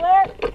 Clear.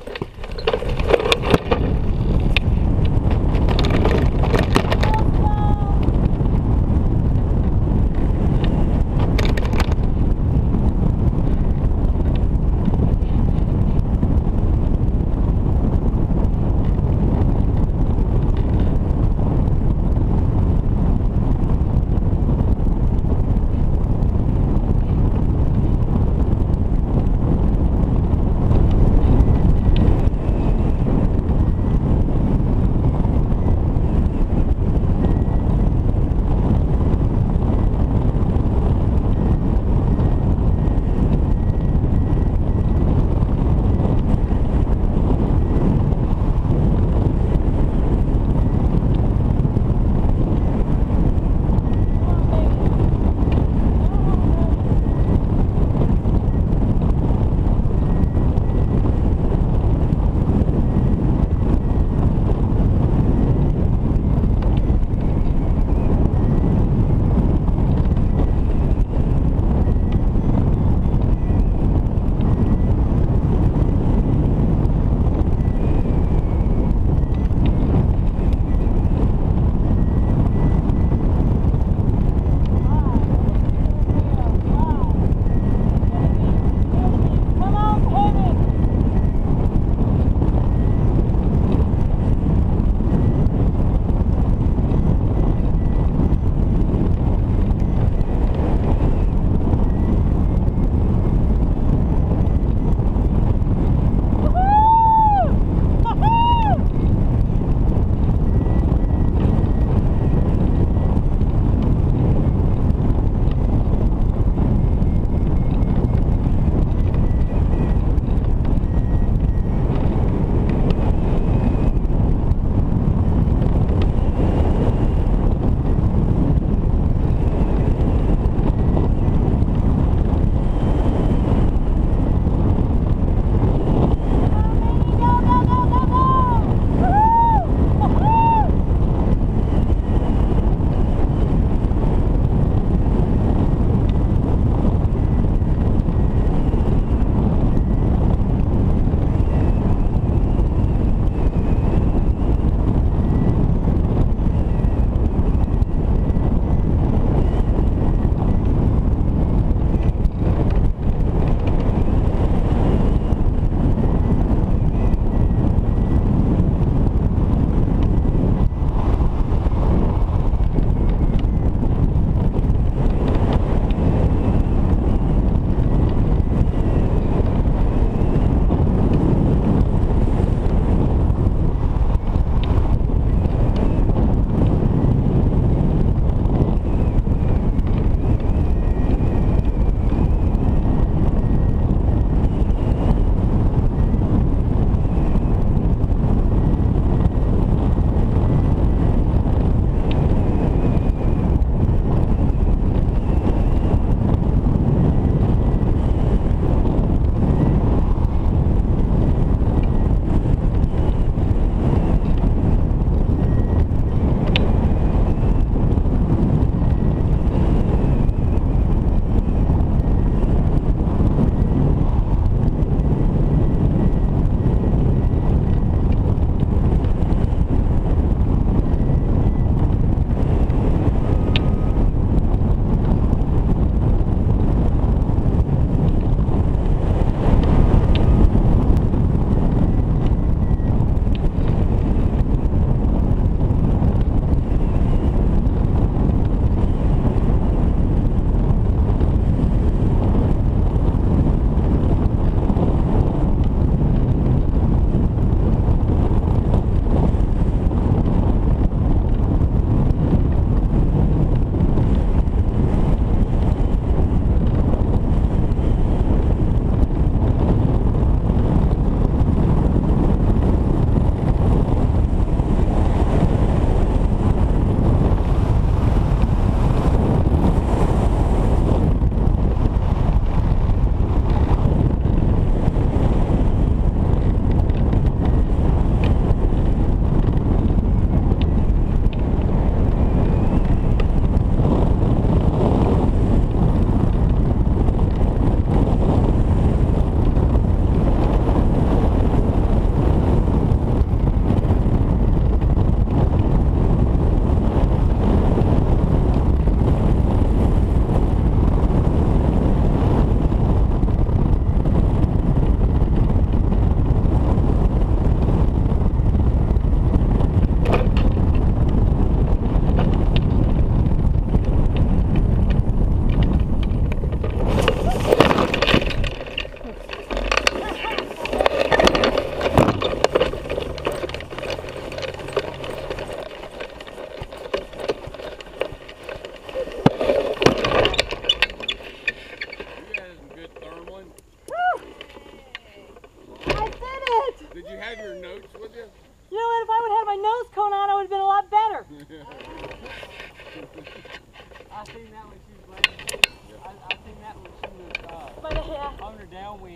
Uh,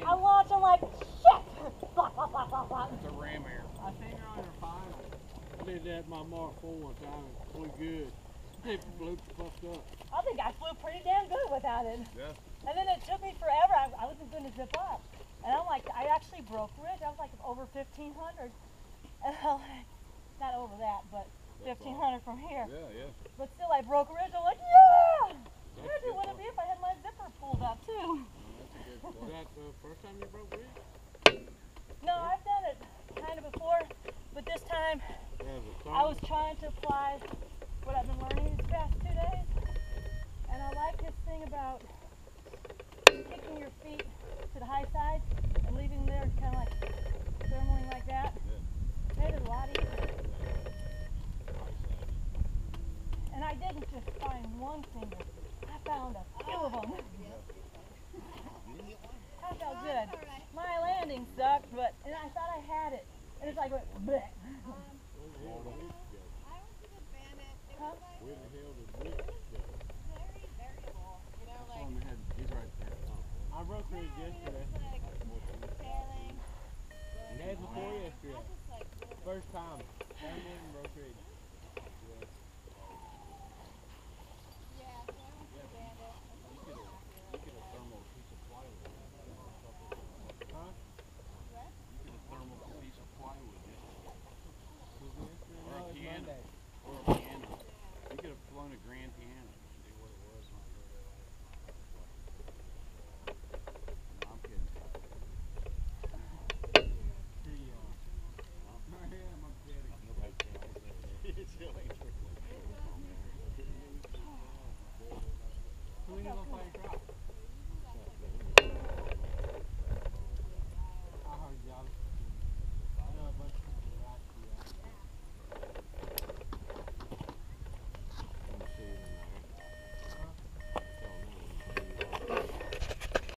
I watch, I'm like, shit! Flop, flop, flop, flop, flop. It's a ram air. I seen her on her final. I did that in my Mark 4 one time. It flew good. It blew fucked up. I think I flew pretty damn good without it. Yeah. And then it took me forever. I, I wasn't going to zip up. And I'm like, I actually broke ridge. I was like over 1,500. And I'm like, not over that, but 1,500 from here. Yeah, yeah. But still, I broke ridge. I'm like, yeah! That's Imagine good what it'd be if I had my zipper pulled up, too. Oh, that's a Was that the first time you broke ridge? No, I've done it kind of before, but this time I was trying to apply what I've been learning these past two days. And I like this thing about kicking your feet to the high side and leaving them there kind of like thermaling like that. Made it a lot easier. And I didn't just find one finger. I found a few of them. That felt good. My landing sucked, but and I thought I had it. And it's like, went bleh. Um, I went to the Bandit. It Huh?